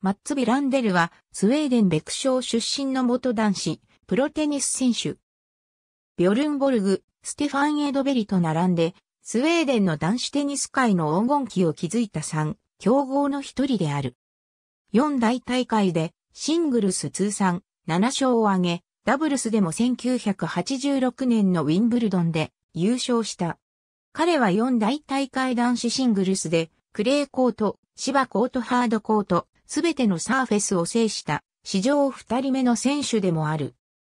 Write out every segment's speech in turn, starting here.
マッツ・ビランデルはスウェーデンベク省出身の元男子、プロテニス選手。ビョルンボルグ、ステファン・エドベリと並んで、スウェーデンの男子テニス界の黄金期を築いた3、強豪の一人である。4大大会でシングルス通算7勝を挙げ、ダブルスでも1986年のウィンブルドンで優勝した。彼は4大大会男子シングルスで、クレーコート、芝コートハードコート、すべてのサーフェスを制した史上二人目の選手でもある。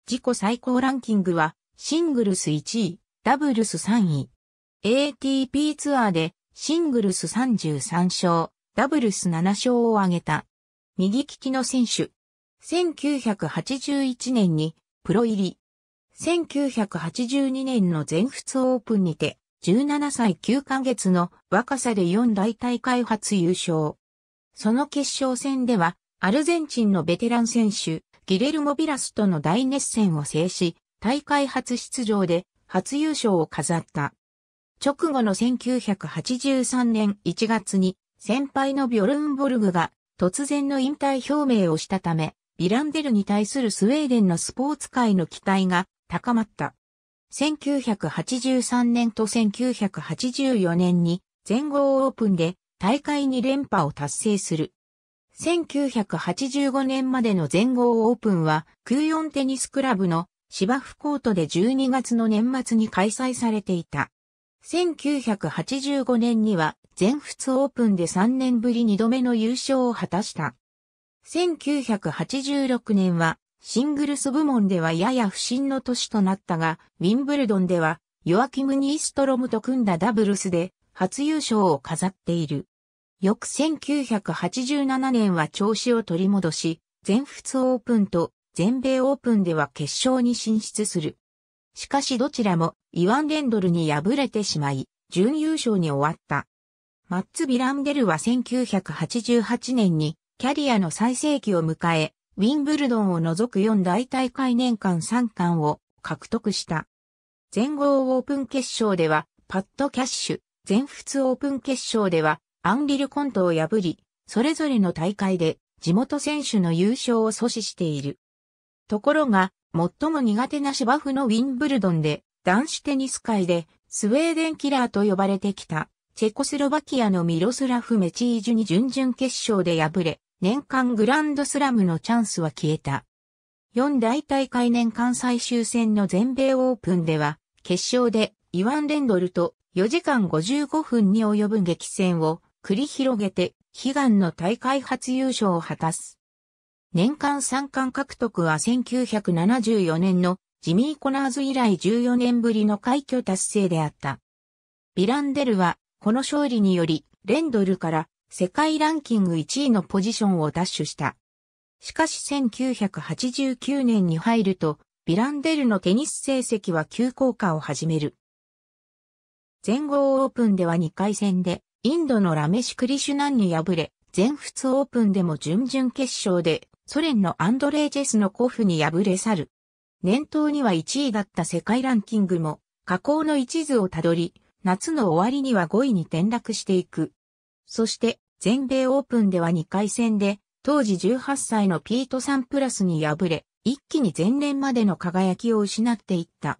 自己最高ランキングはシングルス1位、ダブルス3位。ATP ツアーでシングルス33勝、ダブルス7勝を挙げた。右利きの選手。1981年にプロ入り。1982年の全仏オープンにて17歳9ヶ月の若さで4大大会初優勝。その決勝戦では、アルゼンチンのベテラン選手、ギレルモ・ビラスとの大熱戦を制し、大会初出場で初優勝を飾った。直後の1983年1月に、先輩のビョルンボルグが突然の引退表明をしたため、ビランデルに対するスウェーデンのスポーツ界の期待が高まった。1983年と1984年に全豪オープンで大会2連覇を達成する。1985年までの全豪オープンは、空四テニスクラブの芝生コートで12月の年末に開催されていた。1985年には全仏オープンで3年ぶり2度目の優勝を果たした。1986年はシングルス部門ではやや不振の年となったが、ウィンブルドンではヨアキム・ニーストロムと組んだダブルスで初優勝を飾っている。翌1987年は調子を取り戻し、全仏オープンと全米オープンでは決勝に進出する。しかしどちらもイワン・レンドルに敗れてしまい、準優勝に終わった。マッツ・ビランデルは1988年にキャリアの最盛期を迎え、ウィンブルドンを除く4大大会年間3冠を獲得した。全豪オープン決勝ではパッド・キャッシュ、全仏オープン決勝ではアンリルコントを破り、それぞれの大会で地元選手の優勝を阻止している。ところが、最も苦手な芝生のウィンブルドンで、男子テニス界でスウェーデンキラーと呼ばれてきた、チェコスロバキアのミロスラフ・メチージュに準々決勝で敗れ、年間グランドスラムのチャンスは消えた。四大大会年間最終戦の全米オープンでは、決勝でイワン・レンドルと4時間55分に及ぶ激戦を繰り広げて悲願の大会初優勝を果たす。年間三冠獲得は1974年のジミー・コナーズ以来14年ぶりの快挙達成であった。ビランデルはこの勝利によりレンドルから世界ランキング1位のポジションを奪取した。しかし1989年に入るとビランデルのテニス成績は急降下を始める。全豪オープンでは2回戦でインドのラメシクリシュナンに敗れ、全仏オープンでも準々決勝で、ソ連のアンドレイ・チェスのコフに敗れ去る。年頭には1位だった世界ランキングも、下降の一途をたどり、夏の終わりには5位に転落していく。そして、全米オープンでは2回戦で、当時18歳のピート・サンプラスに敗れ、一気に前年までの輝きを失っていった。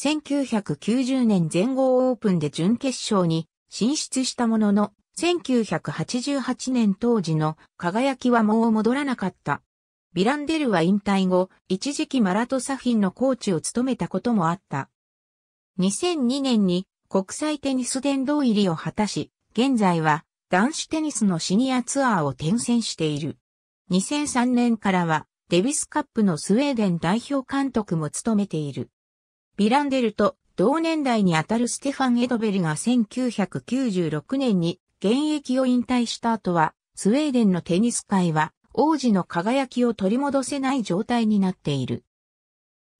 1990年全豪オープンで準決勝に進出したものの、1988年当時の輝きはもう戻らなかった。ビランデルは引退後、一時期マラトサフィンのコーチを務めたこともあった。2002年に国際テニス殿堂入りを果たし、現在は男子テニスのシニアツアーを転戦している。2003年からはデビスカップのスウェーデン代表監督も務めている。ビランデルと同年代にあたるステファン・エドベルが1996年に現役を引退した後は、スウェーデンのテニス界は王子の輝きを取り戻せない状態になっている。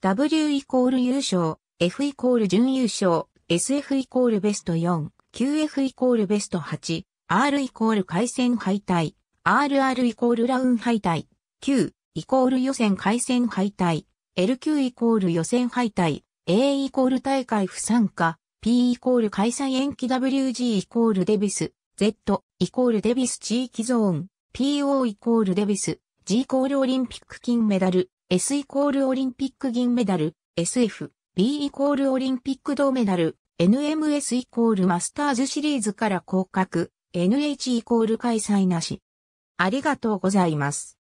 W イコール優勝、F イコール準優勝、SF イコールベスト4、QF イコールベスト8、R イコール回戦敗退、RR イコールラウン敗退、Q イコール予選回戦敗退、LQ イコール予選敗退、A イコール大会不参加、P イコール開催延期 WG イコールデビス、Z イコールデビス地域ゾーン、PO イコールデビス、G イコールオリンピック金メダル、S イコールオリンピック銀メダル、SF、B イコールオリンピック銅メダル、NMS イコールマスターズシリーズから降格、NH イコール開催なし。ありがとうございます。